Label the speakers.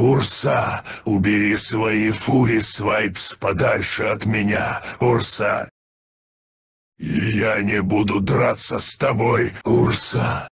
Speaker 1: Урса, убери свои фури свайпс подальше от меня, Урса. Я не буду драться с тобой, Урса.